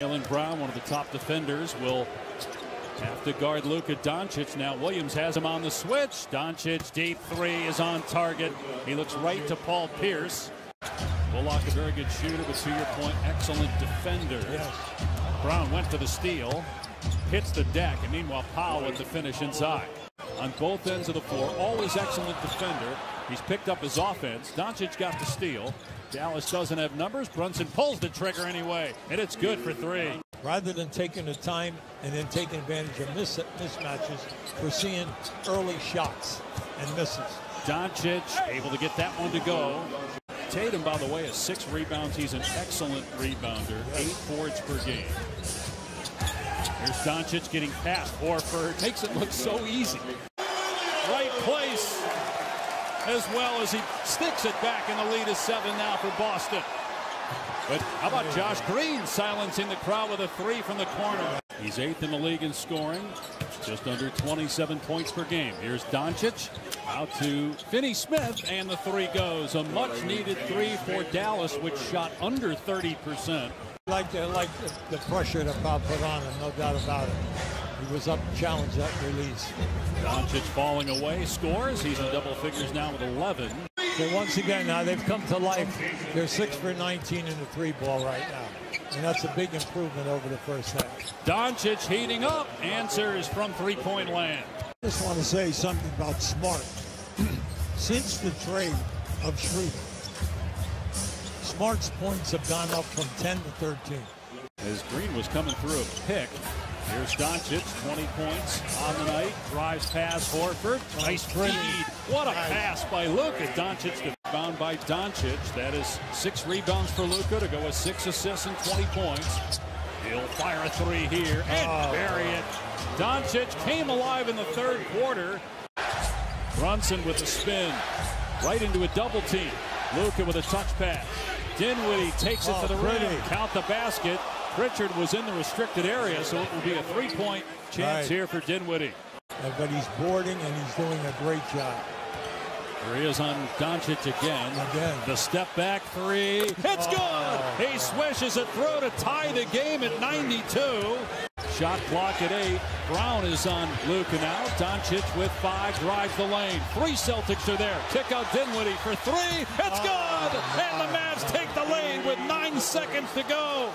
Jaylen Brown, one of the top defenders, will have to guard Luka Doncic. Now Williams has him on the switch. Doncic deep three is on target. He looks right to Paul Pierce. Bullock, a very good shooter, but to your point, excellent defender. Yes. Brown went for the steal, hits the deck, and meanwhile Powell with the finish inside. On both ends of the floor, always excellent defender. He's picked up his offense. Doncic got the steal. Dallas doesn't have numbers. Brunson pulls the trigger anyway, and it's good for three. Rather than taking the time and then taking advantage of mis- mismatches, we're seeing early shots and misses. Doncic able to get that one to go. Tatum, by the way, has six rebounds. He's an excellent rebounder, eight boards per game. Here's Doncic getting past Horford. Makes it look so easy. Right place, as well as he sticks it back, and the lead is seven now for Boston. But how about Josh Green silencing the crowd with a three from the corner? He's eighth in the league in scoring, just under 27 points per game. Here's Doncic out to Finney Smith, and the three goes. A much needed three for Dallas, which shot under 30%. Like like the pressure that Bob put on him, no doubt about it. He was up to challenge that release. Doncic falling away, scores. He's in double figures now with 11. So once again, now they've come to life. They're six for 19 in the three ball right now. And that's a big improvement over the first half. Doncic heating up, answers from three-point land. I just want to say something about Smart. Since the trade of Schroeder, Smart's points have gone up from 10 to 13. As Green was coming through a pick. Here's Doncic, 20 points on the night. Drives past Horford. Nice feed. What a pass by Luka. Doncic bound by Doncic. That is six rebounds for Luka to go with six assists and 20 points. He'll fire a three here and oh. bury it. Doncic came alive in the third quarter. Brunson with a spin. Right into a double team. Luka with a touch pass. Dinwiddie takes it Oh, to the oh, rim. pretty. Count the basket. Pritchard was in the restricted area, so it will be a three-point chance Right. here for Dinwiddie. But he's boarding and he's doing a great job. Here he is on Doncic again. Again. The step back three. It's oh. good. He swishes it through to tie the game at 92. Shot clock at eight. Brown is on Luka now. Doncic with five drives the lane. Three Celtics are there. Kick out Dinwiddie for three. It's oh, good. And the Mavs take the lead with nine seconds to go.